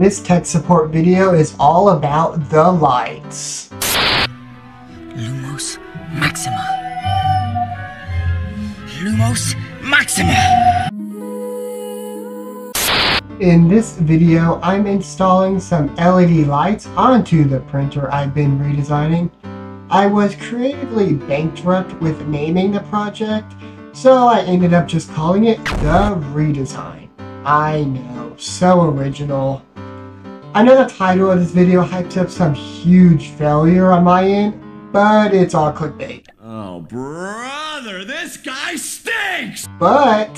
This tech support video is all about the lights. Lumos Maxima. Lumos Maxima. In this video, I'm installing some LED lights onto the printer I've been redesigning. I was creatively bankrupt with naming the project, so I ended up just calling it The Redesign. I know, so original. I know the title of this video hypes up some huge failure on my end, but it's all clickbait. Oh, brother, this guy stinks! But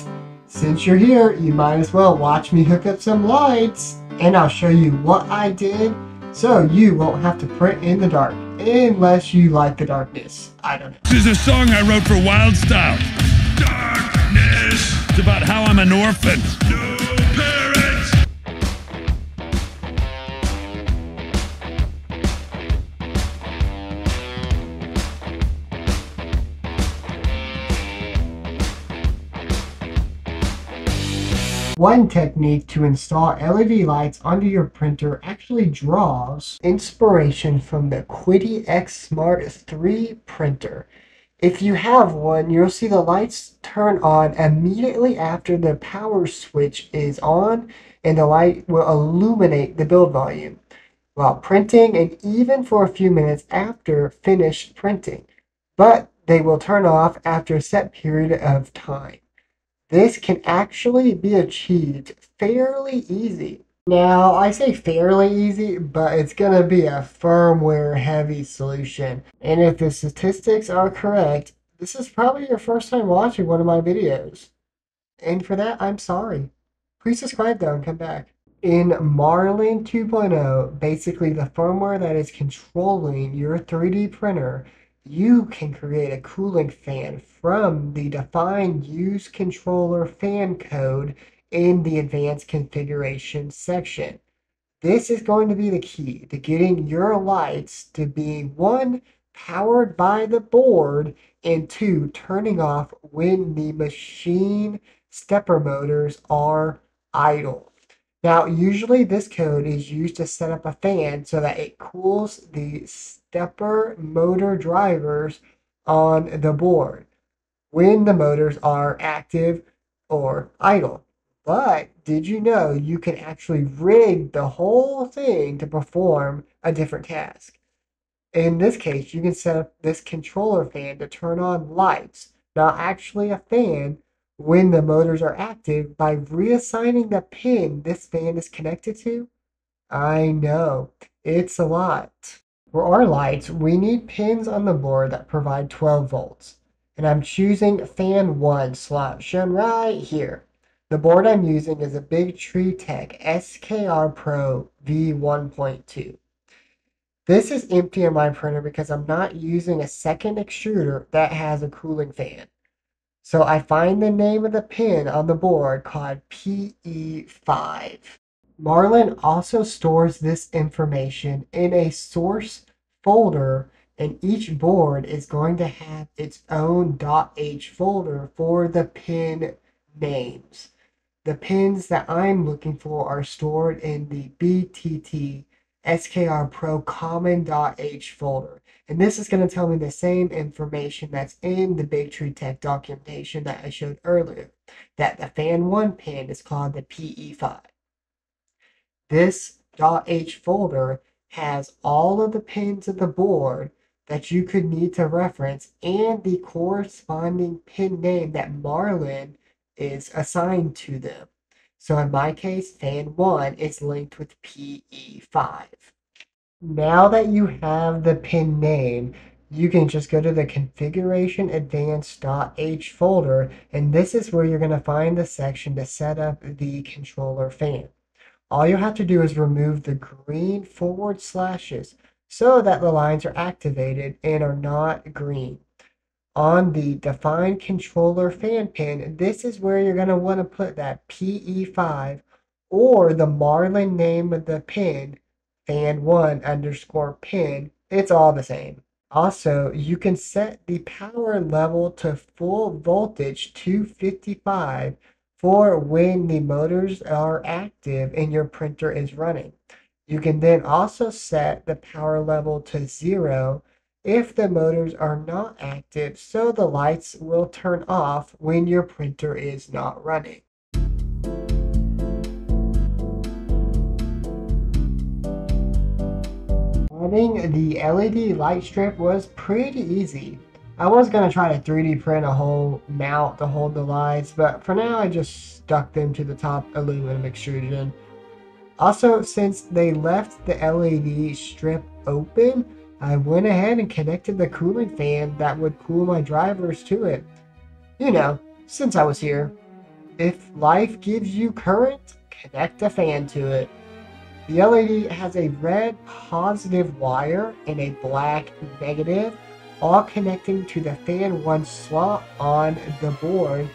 since you're here, you might as well watch me hook up some lights, and I'll show you what I did so you won't have to print in the dark, unless you like the darkness. I don't know. This is a song I wrote for Wyldstyle. Darkness! It's about how I'm an orphan. No One technique to install LED lights onto your printer actually draws inspiration from the Qidi X Smart 3 printer. If you have one, you'll see the lights turn on immediately after the power switch is on and the light will illuminate the build volume while printing and even for a few minutes after finished printing. But they will turn off after a set period of time. This can actually be achieved fairly easy. Now, I say fairly easy, but it's going to be a firmware heavy solution. And if the statistics are correct, this is probably your first time watching one of my videos. And for that, I'm sorry. Please subscribe though and come back. In Marlin 2.0, basically the firmware that is controlling your 3D printer you can create a cooling fan from the define use controller fan code in the advanced configuration section. This is going to be the key to getting your lights to be one, powered by the board, and two, turning off when the machine stepper motors are idle. Now, usually this code is used to set up a fan so that it cools the stepper motor drivers on the board when the motors are active or idle. But did you know you can actually rig the whole thing to perform a different task? In this case, you can set up this controller fan to turn on lights, not actually a fan, when the motors are active by reassigning the pin this fan is connected to? I know, it's a lot. For our lights, we need pins on the board that provide 12 volts. And I'm choosing fan 1 slot shown right here. The board I'm using is a Big Tree Tech SKR Pro V1.2. This is empty in my printer because I'm not using a second extruder that has a cooling fan. So I find the name of the pin on the board called PE5. Marlin also stores this information in a source folder and each board is going to have its own .h folder for the pin names. The pins that I'm looking for are stored in the BTT SKR Pro Common.h folder. And this is going to tell me the same information that's in the Big Tree Tech documentation that I showed earlier, that the fan 1 pin is called the PE5. This .h folder has all of the pins of the board that you could need to reference and the corresponding pin name that Marlin is assigned to them. So in my case, fan 1 is linked with PE5. Now that you have the pin name, you can just go to the configuration advanced.h folder and this is where you're going to find the section to set up the controller fan. All you have to do is remove the green forward slashes so that the lines are activated and are not green. On the define controller fan pin, this is where you're going to want to put that PE5 or the Marlin name of the pin fan1 underscore pin, it's all the same. Also, you can set the power level to full voltage 255 for when the motors are active and your printer is running. You can then also set the power level to zero if the motors are not active so the lights will turn off when your printer is not running. The LED light strip was pretty easy. I was going to try to 3D print a whole mount to hold the lights, but for now I just stuck them to the top aluminum extrusion. Also, since they left the LED strip open, I went ahead and connected the cooling fan that would cool my drivers to it. You know, since I was here. If life gives you current, connect a fan to it. The LED has a red positive wire and a black negative, all connecting to the fan 1 slot on the board,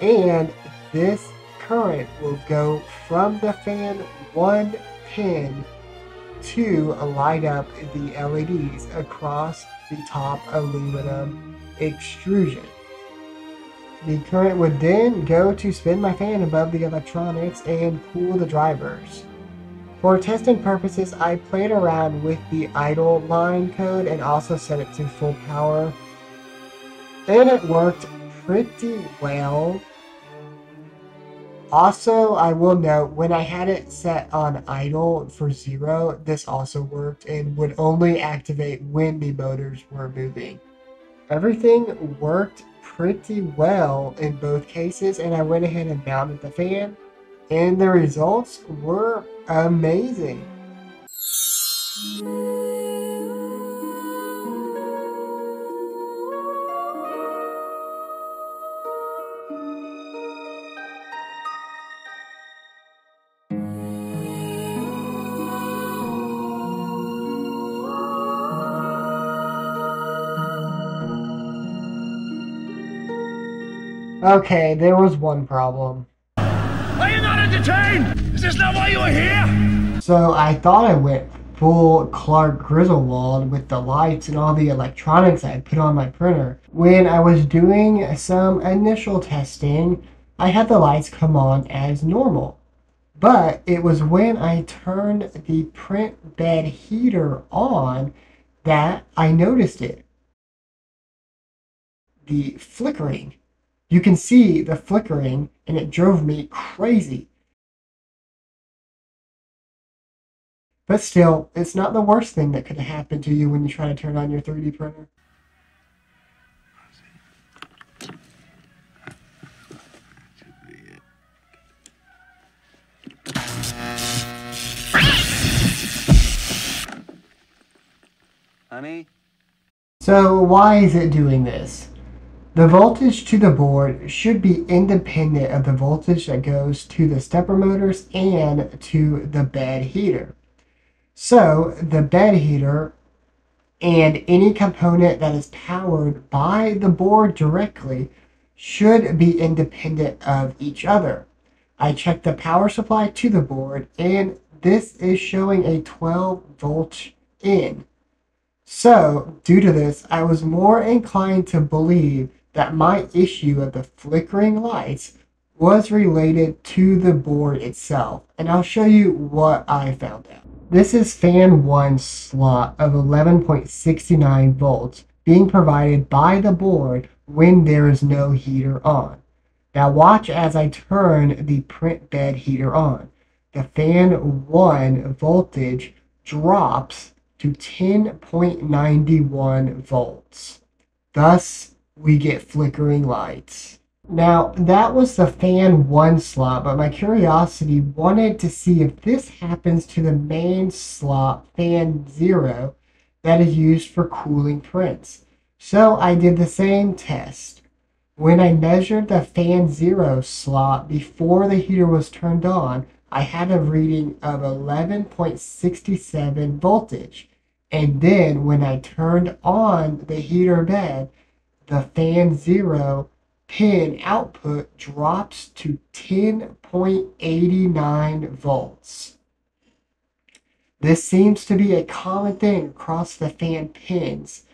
and this current will go from the fan 1 pin to light up the LEDs across the top aluminum extrusion. The current would then go to spin my fan above the electronics and cool the drivers. For testing purposes, I played around with the idle line code and also set it to full power. And it worked pretty well. Also, I will note, when I had it set on idle for zero, this also worked and would only activate when the motors were moving. Everything worked pretty well in both cases, and I went ahead and mounted the fan, and the results were amazing. Okay, there was one problem. Entertained? Is this not why you here? So I thought I went full Clark Griswold with the lights and all the electronics I had put on my printer. When I was doing some initial testing, I had the lights come on as normal. But it was when I turned the print bed heater on that I noticed it. The flickering. You can see the flickering and it drove me crazy. But still, it's not the worst thing that could happen to you when you try to turn on your 3D printer. Honey? So why is it doing this? The voltage to the board should be independent of the voltage that goes to the stepper motors and to the bed heater. So the bed heater and any component that is powered by the board directly should be independent of each other. I checked the power supply to the board and this is showing a 12 volt in. So, due to this, I was more inclined to believe that my issue of the flickering lights was related to the board itself, and I'll show you what I found out. This is fan 1 slot of 11.69 volts being provided by the board when there is no heater on. Now watch as I turn the print bed heater on. The fan 1 voltage drops to 10.91 volts. Thus, we get flickering lights. Now, that was the fan 1 slot, but my curiosity wanted to see if this happens to the main slot, fan 0, that is used for cooling prints. So I did the same test. When I measured the fan 0 slot before the heater was turned on, I had a reading of 11.67 voltage. And then when I turned on the heater bed, the fan zero pin output drops to 10.89 volts. This seems to be a common thing across the fan pins.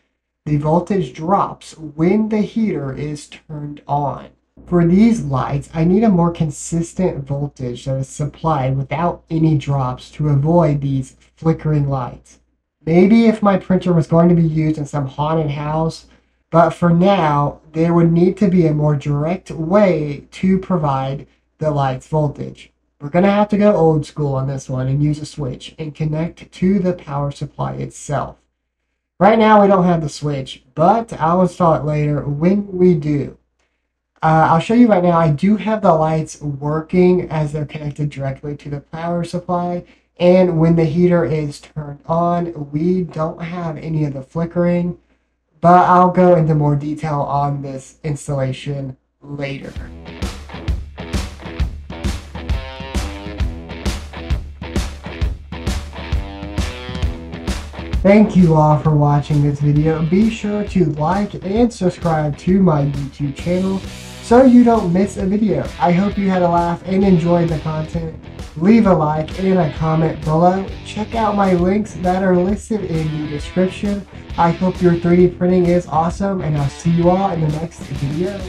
The voltage drops when the heater is turned on. For these lights, I need a more consistent voltage that is supplied without any drops to avoid these flickering lights. Maybe if my printer was going to be used in some haunted house, but for now, there would need to be a more direct way to provide the light's voltage. We're going to have to go old school on this one and use a switch and connect to the power supply itself. Right now we don't have the switch, but I'll install it later when we do. Uh, I'll show you right now, I do have the lights working as they're connected directly to the power supply. And when the heater is turned on, we don't have any of the flickering. But I'll go into more detail on this installation later. Thank you all for watching this video. Be sure to like and subscribe to my YouTube channel so you don't miss a video. I hope you had a laugh and enjoyed the content. Leave a like and a comment below. Check out my links that are listed in the description. I hope your 3D printing is awesome and I'll see you all in the next video.